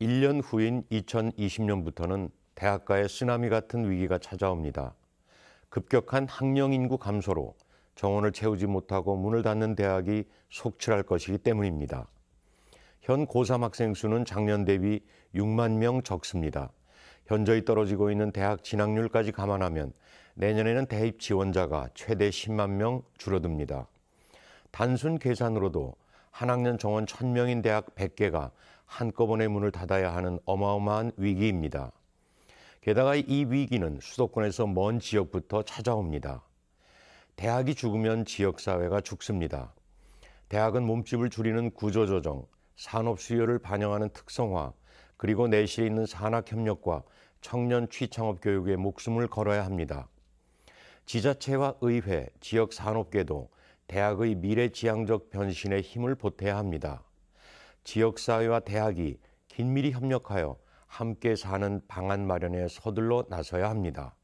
1년 후인 2020년부터는 대학가에 쓰나미 같은 위기가 찾아옵니다. 급격한 학령 인구 감소로 정원을 채우지 못하고 문을 닫는 대학이 속출할 것이기 때문입니다. 현 고3 학생 수는 작년 대비 6만 명 적습니다. 현저히 떨어지고 있는 대학 진학률까지 감안하면 내년에는 대입 지원자가 최대 10만 명 줄어듭니다. 단순 계산으로도 한 학년 정원 1000명인 대학 100개가 한꺼번에 문을 닫아야 하는 어마어마한 위기입니다. 게다가 이 위기는 수도권에서 먼 지역부터 찾아옵니다. 대학이 죽으면 지역사회가 죽습니다. 대학은 몸집을 줄이는 구조조정, 산업 수요를 반영하는 특성화, 그리고 내실에 있는 산학협력과 청년 취창업 교육에 목숨을 걸어야 합니다. 지자체와 의회, 지역 산업계도 대학의 미래지향적 변신에 힘을 보태야 합니다. 지역사회와 대학이 긴밀히 협력하여 함께 사는 방안 마련에 서둘러 나서야 합니다.